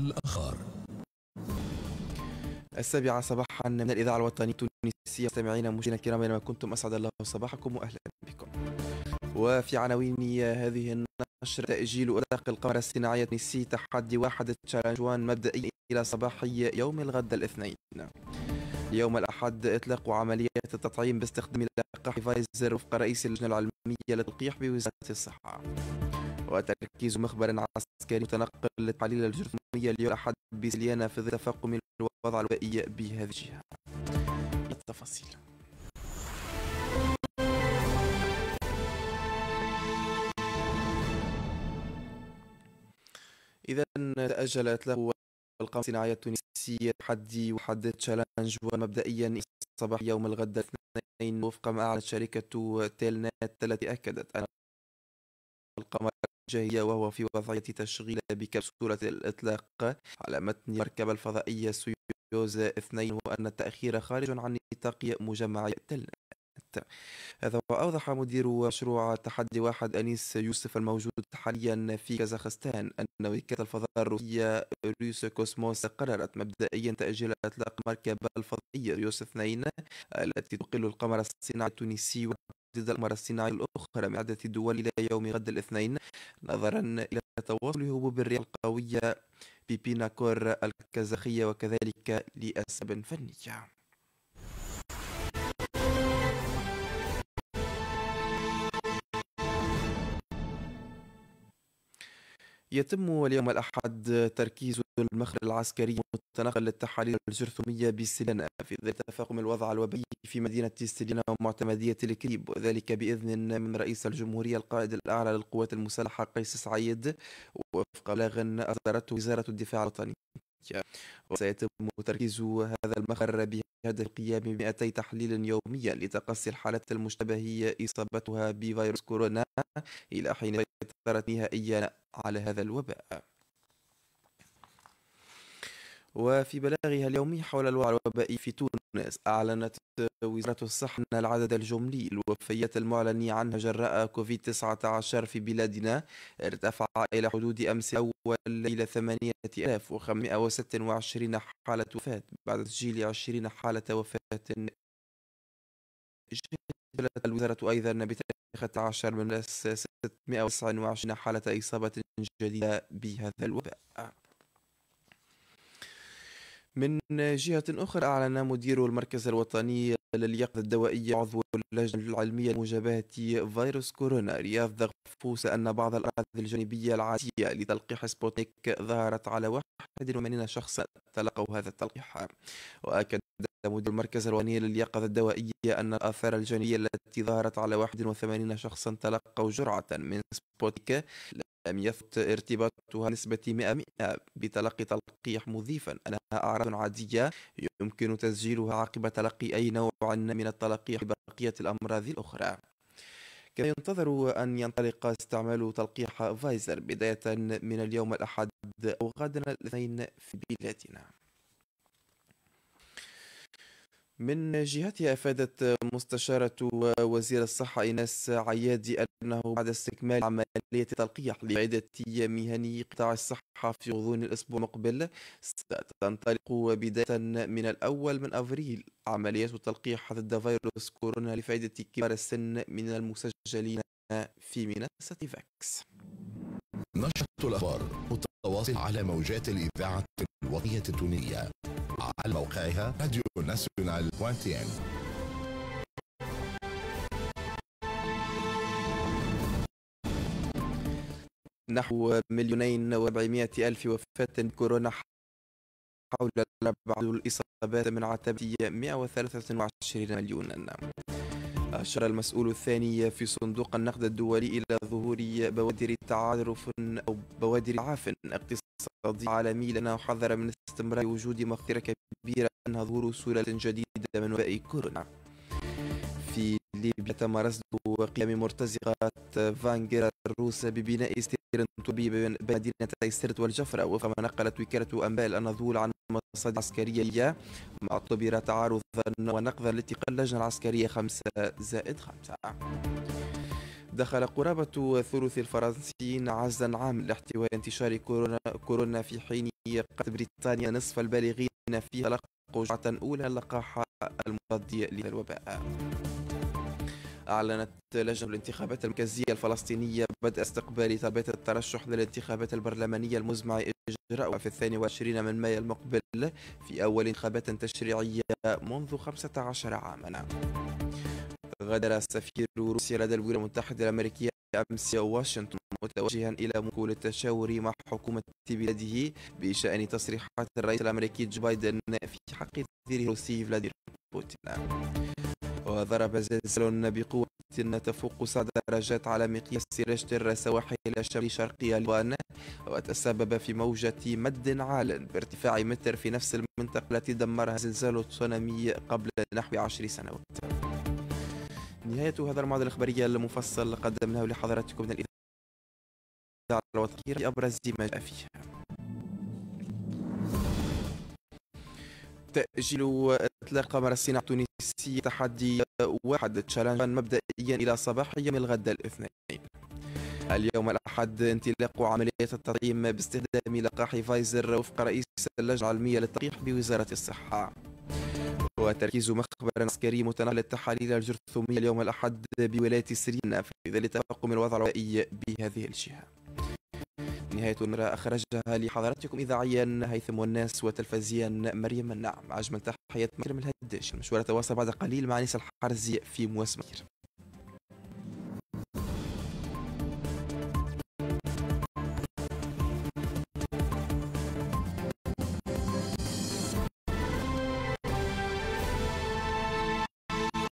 الآخر. السابعة صباحا من الإذاعة الوطنية التونسية. مستمعينا مشاهدينا الكرام أينما كنتم أسعد الله صباحكم وأهلا بكم. وفي عناوين هذه النشر تأجيل أدق القمر الصناعية التونسي تحدي واحد تشالنج وان مبدئي إلى صباحي يوم الغد الاثنين. يوم الأحد إطلاق عمليات التطعيم باستخدام لقاح فايزر وفق رئيس اللجنة العلمية للتلقيح بوزارة الصحة. وتركيز مخبر عسكري متنقل للتحاليل الجرثومية اليوم الأحد بسليانة في تفاقم الوضع الوبائي بهذه الجهة. التفاصيل إذا تأجل إطلاق القامة الصناعية التونسية تحدي وحد تشالنج ومبدئيا صباح يوم الغد الاثنين وفق ما أعلنت شركة تيلنت التي أكدت أن القمر جاهية وهو في وضعية تشغيل بكبسولة الإطلاق. على متن المركبة الفضائية سويوز اثنين وأن التأخير خارج عن نطاق مجمع تلنت هذا وأوضح مدير مشروع تحدي واحد أنيس يوسف الموجود حاليا في كازاخستان أن وكالة الفضاء الروسية روس كوسموس قررت مبدئيا تأجيل إطلاق مركبة الفضائية سويوز اثنين التي تقل القمر الصناعي التونسي وتعدد القمر الصناعي الأخرى من عدة دول إلى يوم غد الاثنين نظرا إلى تواصل هبوب الرياح القوية ببيناكور الكازاخية وكذلك لأسباب فنية. يتم اليوم الأحد تركيز المخرج العسكري المتنقل للتحاليل الجرثومية بسلنا في ظل تفاقم الوضع الوبائي في مدينة سلنا ومعتمدية الكريب وذلك بإذن من رئيس الجمهورية القائد الأعلى للقوات المسلحة قيس سعيد وفق بلاغ أصدرته وزارة الدفاع الوطني. وسيتم تركيز هذا المخر بهدف القيام ب 200 تحليل يوميا لتقصي الحالات المشتبه إصابتها بفيروس كورونا إلى حين سيطرت نهائيا على هذا الوباء. وفي بلاغها اليومي حول الوضع الوبائي في تونس أعلنت وزارة الصحة أن العدد الجملي الوفيات المعلن عنها جراء كوفيد 19 في بلادنا ارتفع إلى حدود أمس أول إلى 8526 حالة وفاة بعد تسجيل 20 حالة وفاة. جدلت الوزارة أيضا ب 13 من 629 حالة إصابة جديدة بهذا الوباء. من جهة أخرى أعلن مدير المركز الوطني لليقظة الدوائية عضو اللجنة العلمية لمجابهة فيروس كورونا. رياض دغفوس أن بعض الأعراض الجانبية العادية لتلقيح سبوتنيك ظهرت على 81 شخصا. تلقوا هذا التلقيح. وأكد مدير المركز الوطني لليقظة الدوائية أن الآثار الجانبية التي ظهرت على 81 شخصا تلقوا جرعة من سبوتنيك. لم يثبت ارتباطها نسبة 100% بتلقي تلقيح مضيفا. أنها أعراض عادية يمكن تسجيلها عقب تلقي أي نوع من التلقيح بقية الأمراض الأخرى. كما ينتظر أن ينطلق استعمال تلقيح فايزر؟ بداية من اليوم الأحد أو غدا الاثنين في بلادنا. من جهتها أفادت مستشارة وزير الصحة إيناس عيادي أنه بعد استكمال عملية التلقيح لعدة مهني قطاع الصحة في غضون الأسبوع المقبل ستنطلق بداية من الأول من أفريل. عمليات التلقيح ضد فيروس كورونا لفائدة كبار السن من المسجلين في منصة إيفاكس نشرة الأخبار متواصل على موجات الإذاعة الوطنية التونسية على موقعها Radio Nationale point tn نحو مليونين وأربعمائة ألف وفاة بكورونا حول بعض الإصابات من عتبة 123 مليونا. أشار المسؤول الثاني في صندوق النقد الدولي إلى ظهور بوادر تعارف أو بوادر تعاف اقتصادي عالمي لأنه حذر من استمرار وجود مخاطر كبيرة أنها ظهور سلالة جديدة من وباء كورونا. في ليبيا تم رصد قيام مرتزقات فاغنر الروس ببناء ساتر ترابي بين مدينتي سرت والجفرة وفق ما نقلت وكالة أنباء الأناضول عن مصادر عسكرية ما اعتبر تعارضا ونقضا لاتفاق اللجنة العسكرية خمسة زائد خمسة. دخل قرابة ثلث الفرنسيين عزلا عاما لاحتواء انتشار كورونا, كورونا في حين قد بريطانيا نصف البالغين فيها تلقوا جرعة أولى اللقاح المضاد للوباء أعلنت لجنة الانتخابات المركزية الفلسطينية بدء استقبال طلبات الترشح للانتخابات البرلمانية المزمع إجراءها في الثاني والعشرين من مايو المقبل في أول انتخابات تشريعية منذ 15 عاما. غادر سفير روسيا لدى الولايات المتحدة الأمريكية أمس واشنطن متوجها إلى مقول التشاور مع حكومة بلاده بشأن تصريحات الرئيس الأمريكي جو بايدن في حق تدير الروسي فلاديمير بوتين. وضرب زلزال بقوة تفوق سبع درجات على مقياس ريشتر سواحل شمال شرقي اليابان وتسبب في موجة مد عال بارتفاع متر في نفس المنطقة التي دمرها زلزال التسونامي قبل نحو عشر سنوات. نهاية هذا المعدل الإخباري المفصل قدمناه لحضراتكم من الإذاعة الوطنية بأبرز ما جاء فيه تأجيل إطلاق الصناعة التونسي تحدي واحد تشالنج مبدئيا إلى صباح يوم الغد الاثنين. اليوم الأحد انطلاق عملية التطعيم باستخدام لقاح فايزر وفق رئيس اللجنة العلمية للتلقيح بوزارة الصحة. وتركيز مخبر عسكري متنقل التحاليل الجرثومية اليوم الأحد بولاية سرينا في ظل تفاقم الوضع الوبائي بهذه الجهة. نهاية المرة أخرجها لحضراتكم إذاعيا هيثم والناس وتلفزيا مريم النعم أجمل تحيات مكرم الهداش المشوار تواصل بعد قليل مع نيس الحرزي في موسم